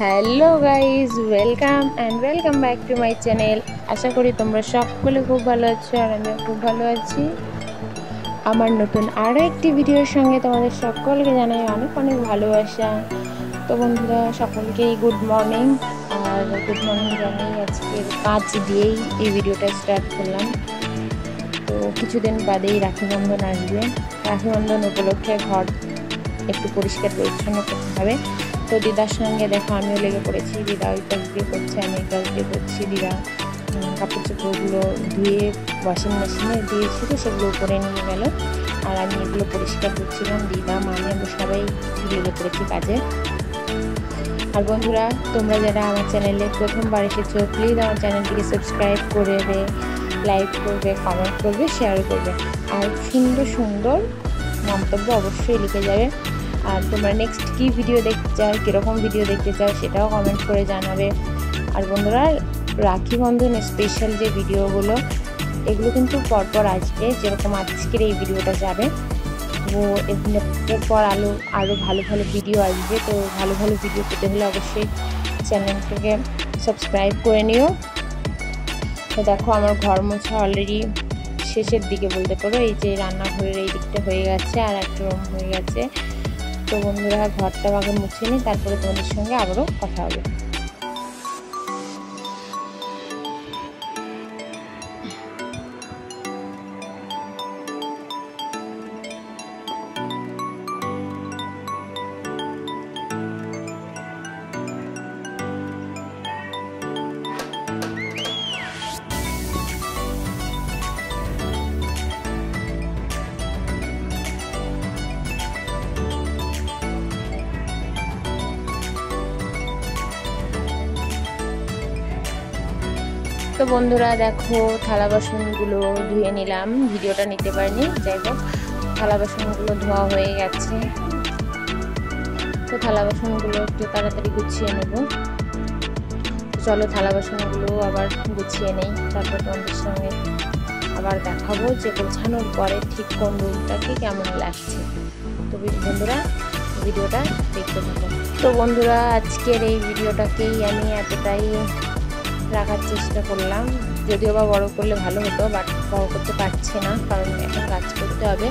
Hello guys welcome and welcome back to my channel আশা করি তোমরা সকলে খুব ভালো আছো আর আমিও খুব ভালো আছি। আমার নতুন আরও একটি ভিডিওর সঙ্গে তোমাদের সকলকে জানাই অনেক অনেক ভালোবাসা। তো বন্ধুরা, সকলকেই গুড মর্নিং আর গুড মর্নিং জানাই আজকের কাজ দিয়েই এই ভিডিওটা স্টার্ট করলাম। তো কিছুদিন বাদেই রাখি বন্ধন আসবে। রাখি বন্ধন উপলক্ষে ঘর একটু পরিষ্কার পরিচ্ছন্ন করতে হবে। তো দিদার সঙ্গে দেখো, আমিও লেগে পড়েছি। দিদা ওই কাজ দিয়ে করছে, আমি এই কাজ দিয়ে করছি। দিদা কাপড় চোপড়গুলো ধুয়ে ওয়াশিং মেশিনে দিয়েছিল, সেগুলো উপরে নিয়ে গেল। আর আমি এগুলো পরিষ্কার করছিলাম। দিদা মামি আমরা সবাই লেগে পড়েছি কাজে। আর বন্ধুরা, তোমরা যারা আমার চ্যানেলে প্রথমবার এসেছ প্লিজ আমার চ্যানেলটিকে সাবস্ক্রাইব করে লাইক করবে কমেন্ট করবে শেয়ার করবে। আর সুন্দর সুন্দর মন্তব্য অবশ্যই লিখে যাবে। আর তোমরা নেক্সট কী ভিডিও দেখতে চাও, কীরকম ভিডিও দেখতে চাও সেটাও কমেন্ট করে জানাবে। আর বন্ধুরা, রাখি বন্ধন স্পেশাল যে ভিডিওগুলো এগুলো কিন্তু পরপর আসবে যেরকম আজকের এই ভিডিওটা যাবে। ও এরপর আলো আরও ভালো ভালো ভিডিও আসবে। তো ভালো ভালো ভিডিও পেতে হলে অবশ্যই চ্যানেলটাকে সাবস্ক্রাইব করে নিও। তো দেখো, আমার ঘর মোছা অলরেডি শেষের দিকে বলতে পারো, এই যে রান্নাঘরের এই দিকটা হয়ে গেছে, আর একটা রুম হয়ে গেছে। তো বন্ধুরা ঘরটা আগে মুছে নিই তারপরে তোমাদের সঙ্গে আবারও কথা হবে। তো বন্ধুরা দেখো, থালা বাসনগুলো ধুয়ে নিলাম। ভিডিওটা নিতে পারিনি, যাই হোক, থালা বাসনগুলো ধোয়া হয়ে গেছে। তো থালা বাসনগুলো একটু তাড়াতাড়ি গুছিয়ে নেব। চলো থালা বাসনগুলো আবার গুছিয়ে নেই। তারপর তোমাদের সঙ্গে আবার দেখাবো যে গোছানোর পরে ঠিক কোন রুমটাকে কেমন লাগছে। তো বন্ধুরা, ভিডিওটা দেখতে থাকো। তো বন্ধুরা, আজকের এই ভিডিওটাকেই আমি এতটাই রাখার চেষ্টা করলাম। যদিও বা বড় করলে ভালো হতো বাট বড় করতে পারছি না, কারণ এখন কাজ করতে হবে।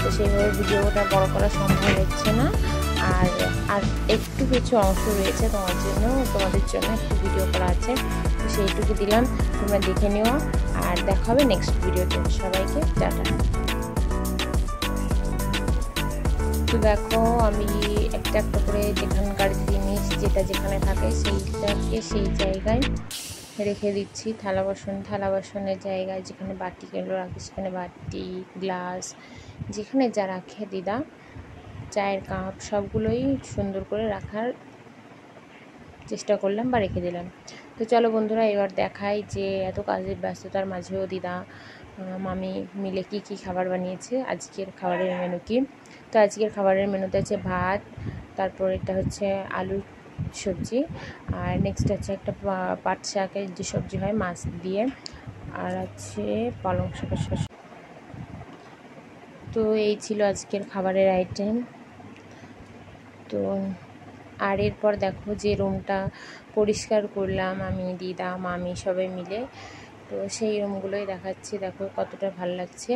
তো সেইভাবে ভিডিওটা বড় করা সম্ভব হচ্ছে না। আর আর একটু কিছু অংশ রয়েছে তোমার জন্য, তোমাদের জন্য একটু ভিডিও করা আছে। তো সেইটুকু দিলাম, তোমরা দেখে নিও। আর দেখা হবে নেক্সট ভিডিওতে। সবাইকে টাটা। তো দেখো, আমি একটা একটা করে যেখানকার জিনিস যেটা যেখানে থাকে সেইটাকে সেই জায়গায় রেখে দিচ্ছি। থালা বাসন, থালা বাসনের জায়গায় যেখানে বাটিগুলো রাখি, সেখানে বাটি, গ্লাস, যেখানে যা রাখে দিদা। চায়ের কাপ, সবগুলোই সুন্দর করে রাখার চেষ্টা করলাম বা রেখে দিলাম। তো চলো বন্ধুরা, এবার দেখাই যে এত কাজের ব্যস্ততার মাঝেও দিদা মামি মিলে কি কি খাবার বানিয়েছে। আজকের খাবারের মেনু কি? তো আজকের খাবারের মেনুতে আছে ভাত, তারপর এটা হচ্ছে আলুর সবজি। আর নেক্সট হচ্ছে একটা পাট শাকের যে সবজি হয়, মাছ দিয়ে। আর আছে পালং শাকের শস্য তো এই ছিল আজকের খাবারের আইটেম তো আর এরপর দেখো যে রুমটা পরিষ্কার করলাম আমি, দিদা, মামি সবাই মিলে। তো সেই রুমগুলোই দেখাচ্ছি, দেখো কতটা ভালো লাগছে।